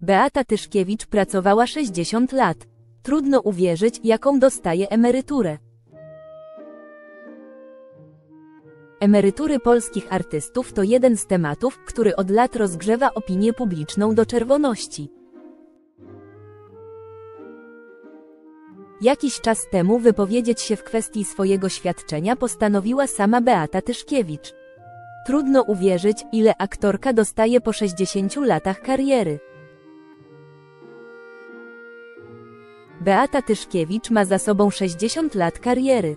Beata Tyszkiewicz pracowała 60 lat. Trudno uwierzyć, jaką dostaje emeryturę. Emerytury polskich artystów to jeden z tematów, który od lat rozgrzewa opinię publiczną do czerwoności. Jakiś czas temu wypowiedzieć się w kwestii swojego świadczenia postanowiła sama Beata Tyszkiewicz. Trudno uwierzyć, ile aktorka dostaje po 60 latach kariery. Beata Tyszkiewicz ma za sobą 60 lat kariery.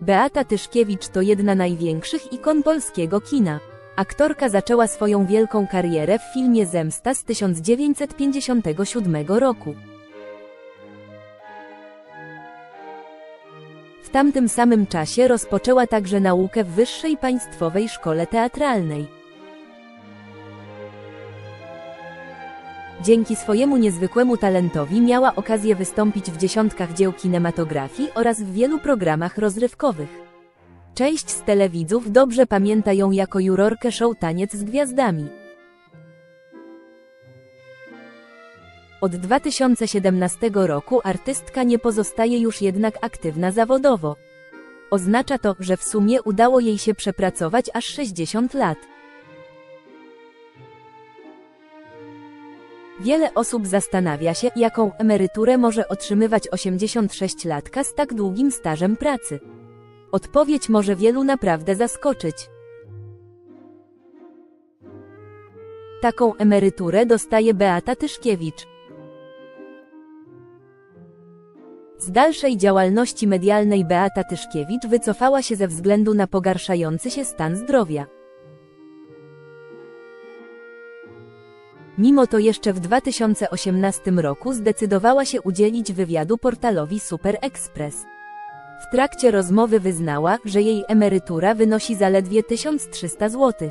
Beata Tyszkiewicz to jedna największych ikon polskiego kina. Aktorka zaczęła swoją wielką karierę w filmie Zemsta z 1957 roku. W tamtym samym czasie rozpoczęła także naukę w Wyższej Państwowej Szkole Teatralnej. Dzięki swojemu niezwykłemu talentowi miała okazję wystąpić w dziesiątkach dzieł kinematografii oraz w wielu programach rozrywkowych. Część z telewidzów dobrze pamięta ją jako jurorkę show Taniec z Gwiazdami. Od 2017 roku artystka nie pozostaje już jednak aktywna zawodowo. Oznacza to, że w sumie udało jej się przepracować aż 60 lat. Wiele osób zastanawia się, jaką emeryturę może otrzymywać 86-latka z tak długim stażem pracy. Odpowiedź może wielu naprawdę zaskoczyć. Taką emeryturę dostaje Beata Tyszkiewicz. Z dalszej działalności medialnej Beata Tyszkiewicz wycofała się ze względu na pogarszający się stan zdrowia. Mimo to jeszcze w 2018 roku zdecydowała się udzielić wywiadu portalowi Super Express. W trakcie rozmowy wyznała, że jej emerytura wynosi zaledwie 1300 zł.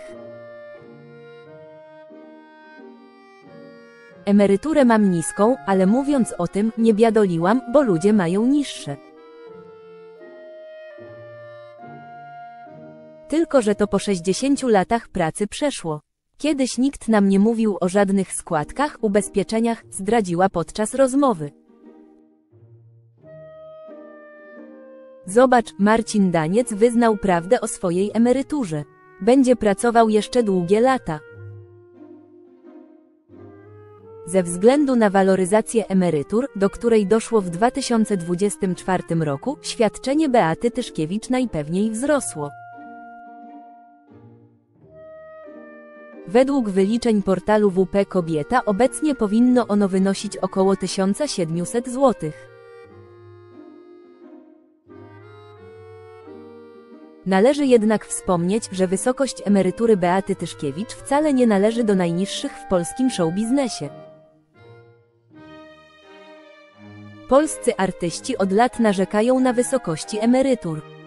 Emeryturę mam niską, ale mówiąc o tym, nie biadoliłam, bo ludzie mają niższe. Tylko, że to po 60 latach pracy przeszło. Kiedyś nikt nam nie mówił o żadnych składkach, ubezpieczeniach, zdradziła podczas rozmowy. Zobacz, Marcin Daniec wyznał prawdę o swojej emeryturze. Będzie pracował jeszcze długie lata. Ze względu na waloryzację emerytur, do której doszło w 2024 roku, świadczenie Beaty Tyszkiewicz najpewniej wzrosło. Według wyliczeń portalu WP Kobieta obecnie powinno ono wynosić około 1700 zł. Należy jednak wspomnieć, że wysokość emerytury Beaty Tyszkiewicz wcale nie należy do najniższych w polskim showbiznesie. Polscy artyści od lat narzekają na wysokości emerytur.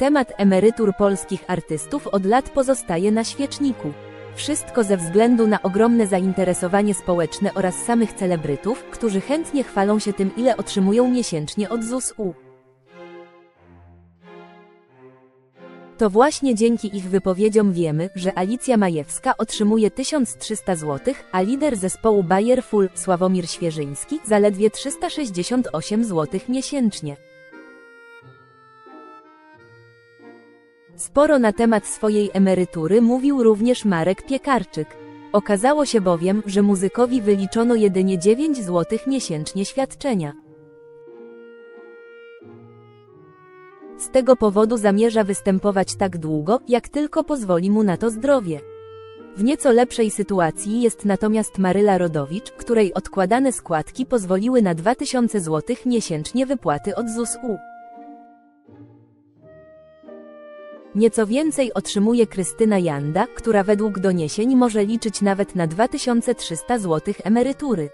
Temat emerytur polskich artystów od lat pozostaje na świeczniku. Wszystko ze względu na ogromne zainteresowanie społeczne oraz samych celebrytów, którzy chętnie chwalą się tym, ile otrzymują miesięcznie od ZUS-u. To właśnie dzięki ich wypowiedziom wiemy, że Alicja Majewska otrzymuje 1300 zł, a lider zespołu Bayer Full, Sławomir Świeżyński, zaledwie 368 zł miesięcznie. Sporo na temat swojej emerytury mówił również Marek Piekarczyk. Okazało się bowiem, że muzykowi wyliczono jedynie 9 zł miesięcznie świadczenia. Z tego powodu zamierza występować tak długo, jak tylko pozwoli mu na to zdrowie. W nieco lepszej sytuacji jest natomiast Maryla Rodowicz, której odkładane składki pozwoliły na 2000 zł miesięcznie wypłaty od ZUS-u. Nieco więcej otrzymuje Krystyna Janda, która według doniesień może liczyć nawet na 2300 zł emerytury.